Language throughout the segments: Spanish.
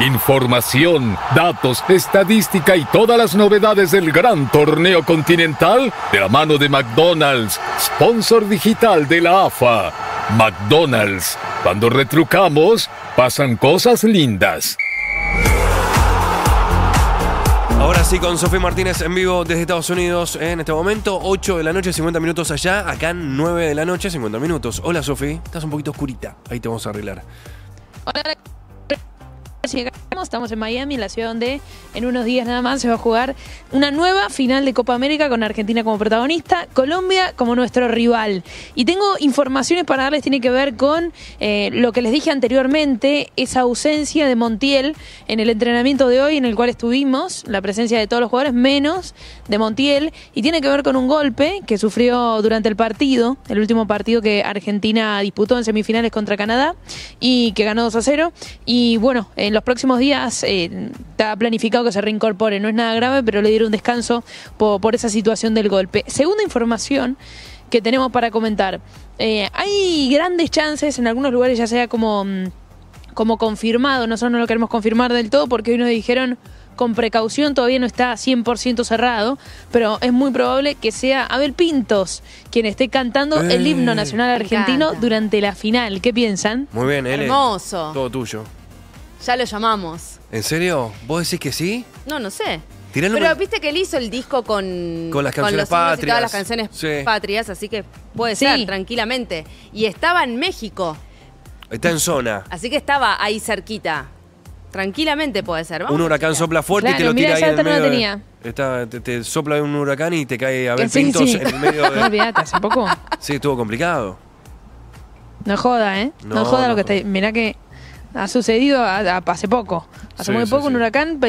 Información, datos, estadística y todas las novedades del gran torneo continental de la mano de McDonald's, sponsor digital de la AFA. McDonald's, cuando retrucamos, pasan cosas lindas. Ahora sí, con Sofía Martínez en vivo desde Estados Unidos en este momento, 8 de la noche, 50 minutos allá, acá 9 de la noche, 50 minutos. Hola Sofía, estás un poquito oscurita, ahí te vamos a arreglar. Hola, estamos en Miami, la ciudad donde en unos días nada más se va a jugar una nueva final de Copa América con Argentina como protagonista, Colombia como nuestro rival. Y tengo informaciones para darles, tiene que ver con eh, lo que les dije anteriormente, esa ausencia de Montiel en el entrenamiento de hoy en el cual estuvimos, la presencia de todos los jugadores menos de Montiel, y tiene que ver con un golpe que sufrió durante el partido, el último partido que Argentina disputó en semifinales contra Canadá y que ganó 2 a 0. Y bueno, en los próximos días eh, está planificado que se reincorpore. No es nada grave, pero le dieron descanso por, esa situación del golpe. Segunda información que tenemos para comentar. Eh, hay grandes chances en algunos lugares, ya sea como, mm, como confirmado, nosotros no lo queremos confirmar del todo porque hoy nos dijeron con precaución, todavía no está 100% cerrado, pero es muy probable que sea Abel Pintos quien esté cantando el himno nacional argentino durante la final. ¿Qué piensan? Muy bien, él es Hermoso. todo tuyo. Ya lo llamamos. ¿En serio? ¿Vos decís que sí? No, no sé. Tirá el Pero viste que él hizo el disco con, Con las canciones los himnos y patrias. todas las canciones Sí. patrias, así que puede Sí. ser, tranquilamente. Y estaba en México, Está en zona. así que estaba ahí cerquita. Tranquilamente puede ser. Vamos Un a huracán sopla fuerte y te Claro, lo mira, tira ahí en el no tenía. Está, te, te sopla un huracán y te cae a ver Sí, pintos sí. en el medio No de... olvidate, hace poco. Sí, estuvo complicado. No joda, ¿eh? No, No, joda no lo que joda. está. Mirá que ha sucedido a- a- hace poco. Hace Sí, muy sí, poco un huracán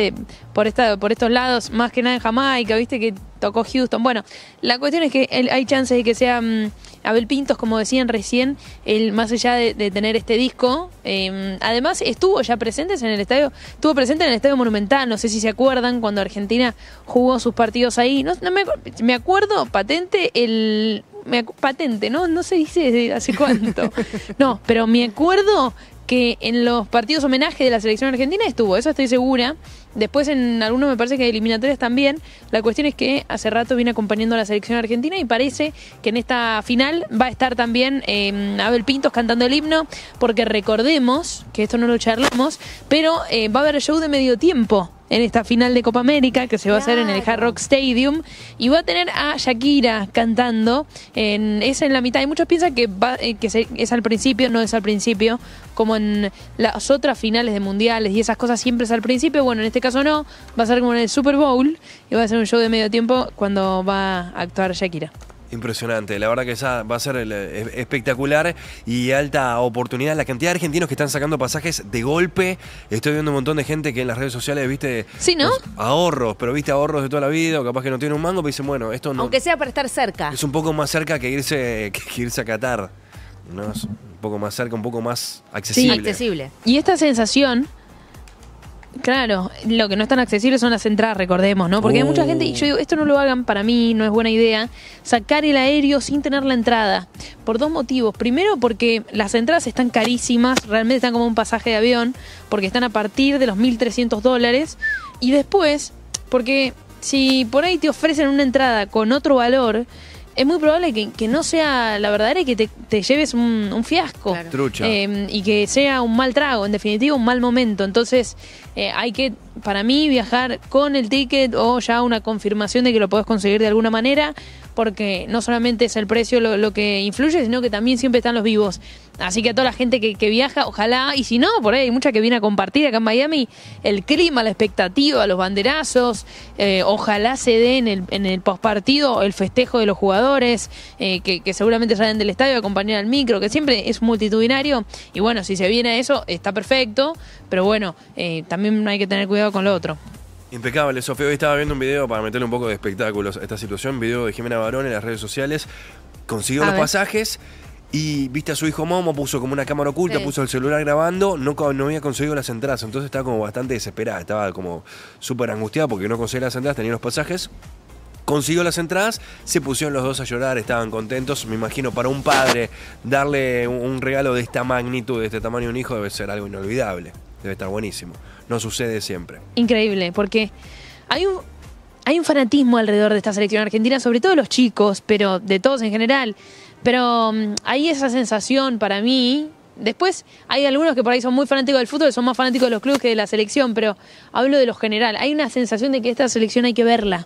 por esta, por estos lados, más que nada en Jamaica, viste que tocó Houston. Bueno, la cuestión es que hay chances de que sea mm, Abel Pintos, como decían recién, el más allá de, de tener este disco. eh, además, estuvo ya presente en el estadio, estuvo presente en el estadio Monumental. No sé si se acuerdan cuando Argentina jugó sus partidos ahí. No, no me, me acuerdo patente el me patente, ¿no? No se dice desde hace cuánto. No, pero me acuerdo que en los partidos homenaje de la selección argentina estuvo, eso estoy segura. Después en algunos me parece que eliminatorias también. La cuestión es que hace rato viene acompañando a la selección argentina y parece que en esta final va a estar también eh, Abel Pintos cantando el himno, porque recordemos, que esto no lo charlamos, pero eh, va a haber show de medio tiempo en esta final de Copa América que se va a hacer en el Hard. Rock Stadium y va a tener a Shakira cantando. En, es en la mitad y muchos piensan que, va, eh, que se- es al principio, no es al principio, como en las otras finales de mundiales y esas cosas siempre es al principio. Bueno, en este caso no, va a ser como en el Super Bowl y va a ser un show de medio tiempo cuando va a actuar Shakira. Impresionante, la verdad que esa va a ser eh, espectacular y alta oportunidad. La cantidad de argentinos que están sacando pasajes de golpe. Estoy viendo un montón de gente que en las redes sociales, viste, Sí, ¿no? ahorros, pero viste ahorros de toda la vida, o capaz que no tiene un mango, pero dicen, bueno, esto no. Aunque sea para estar cerca. Es un poco más cerca que irse, que irse a Qatar. ¿no? Es un poco más cerca, un poco más accesible. Accesible. Y esta sensación, claro, lo que no es tan accesible son las entradas, recordemos, ¿no? Porque hay mucha gente, y yo digo, esto no lo hagan para mí, no es buena idea, sacar el aéreo sin tener la entrada. Por dos motivos. Primero, porque las entradas están carísimas, realmente están como un pasaje de avión, porque están a partir de los 1.300 dólares. Y después, porque si por ahí te ofrecen una entrada con otro valor, es muy probable que, que no sea la verdadera y que te, te lleves un, un fiasco. Claro. Trucha. Eh, y que sea un mal trago, en definitiva un mal momento. Entonces eh, hay que, para mí, viajar con el ticket o ya una confirmación de que lo podés conseguir de alguna manera, porque no solamente es el precio lo, que influye, sino que también siempre están los vivos. Así que a toda la gente que, viaja, ojalá, y si no, por ahí hay mucha que viene a compartir acá en Miami, el clima, la expectativa, los banderazos, eh, ojalá se dé en el, en el el festejo de los jugadores, eh, que, seguramente salen del estadio a acompañar al micro, que siempre es multitudinario, y bueno, si se viene eso, está perfecto, pero bueno, eh, también hay que tener cuidado con lo otro. Impecable, Sofía. Hoy estaba viendo un video para meterle un poco de espectáculos a esta situación. Video de Jimena Barón en las redes sociales. Consiguió A los ver. pasajes y viste a su hijo Momo, puso como una cámara oculta, Sí. puso el celular grabando. No, no había conseguido las entradas. Entonces estaba como bastante desesperada. Estaba como súper angustiada porque no conseguía las entradas, tenía los pasajes. Consiguió las entradas, se pusieron los dos a llorar, estaban contentos. Me imagino para un padre darle un, un regalo de esta magnitud, de este tamaño a un hijo, debe ser algo inolvidable. Debe estar buenísimo. No sucede siempre. Increíble, porque hay un, hay un fanatismo alrededor de esta selección argentina, sobre todo los chicos, pero de todos en general. Pero mm, hay esa sensación para mí. Después hay algunos que por ahí son muy fanáticos del fútbol, son más fanáticos de los clubes que de la selección, pero hablo de lo general. Hay una sensación de que esta selección hay que verla,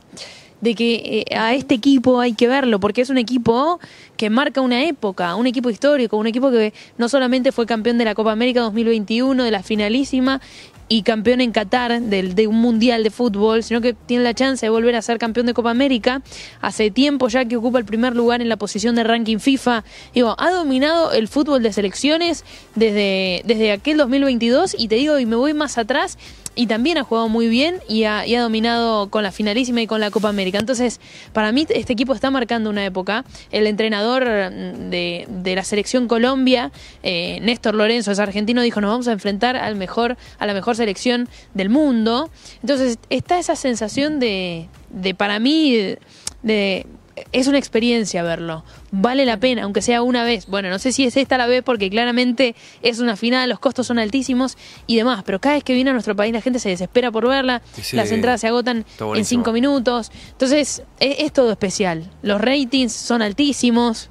de que eh, a este equipo hay que verlo, porque es un equipo que marca una época, un equipo histórico, un equipo que no solamente fue campeón de la Copa América 2021, de la finalísima, y campeón en Qatar del, de un mundial de fútbol, sino que tiene la chance de volver a ser campeón de Copa América. Hace tiempo ya que ocupa el primer lugar en la posición de ranking FIFA. Digo, ha dominado el fútbol de selecciones desde, desde aquel 2022 y te digo, y me voy más atrás, y también ha jugado muy bien y ha, dominado con la finalísima y con la Copa América. Entonces, para mí este equipo está marcando una época. El entrenador de, de la selección Colombia, eh, Néstor Lorenzo, es argentino, dijo, nos vamos a enfrentar al mejor, a la mejor selección del mundo. Entonces, está esa sensación de, de para mí, de es una experiencia verlo. Vale la pena, aunque sea una vez. Bueno, no sé si es esta la vez porque claramente es una final, los costos son altísimos y demás, pero cada vez que viene a nuestro país la gente se desespera por verla, Sí, las entradas se agotan en cinco minutos. Entonces, es, es todo especial. Los ratings son altísimos.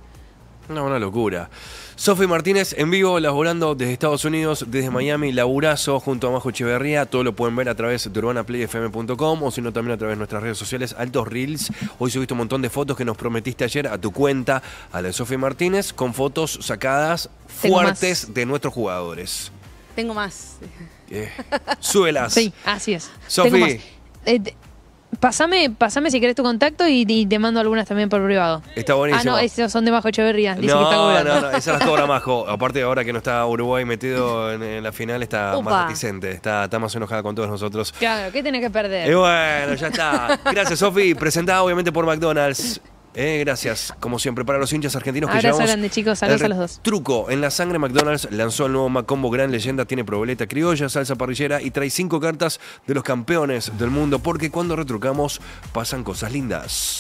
No, una locura. Sofi Martínez en vivo, laborando desde Estados Unidos, desde Miami, laburazo junto a Majo Echeverría. Todo lo pueden ver a través de urbanaplayfm.com o si no también a través de nuestras redes sociales, Altos Reels. Hoy subiste un montón de fotos que nos prometiste ayer a tu cuenta, a la de Sofi Martínez, con fotos sacadas Tengo fuertes más. de nuestros jugadores. Tengo más. Eh, súbelas. Sí, así es. Sofi. Eh, Pasame, pasame si querés tu contacto y, y te mando algunas también por privado. Está buenísimo. Ah, no, esos son de Bajo Echeverría. Dice que está No, no, no, esas las cobra Majo. Aparte, ahora que no está Uruguay metido en, en la final, está más reticente, está, está más enojada con todos nosotros. Claro, ¿qué tenés que perder? Y bueno, ya está. Gracias, Sofi. Presentada obviamente por McDonald's. Eh, gracias, como siempre, para los hinchas argentinos que Abrazo grande, chicos. Saludos a los dos. Truco en la sangre McDonald's lanzó el nuevo Macombo Gran Leyenda, tiene proboleta criolla, salsa parrillera y trae cinco cartas de los campeones del mundo porque cuando retrucamos pasan cosas lindas.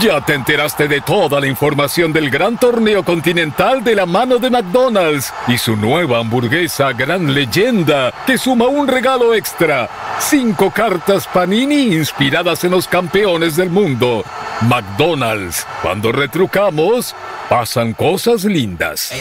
Ya te enteraste de toda la información del gran torneo continental de la mano de McDonald's y su nueva hamburguesa Gran Leyenda que suma un regalo extra. Cinco cartas Panini inspiradas en los campeones del mundo. McDonald's, cuando retrucamos, pasan cosas lindas.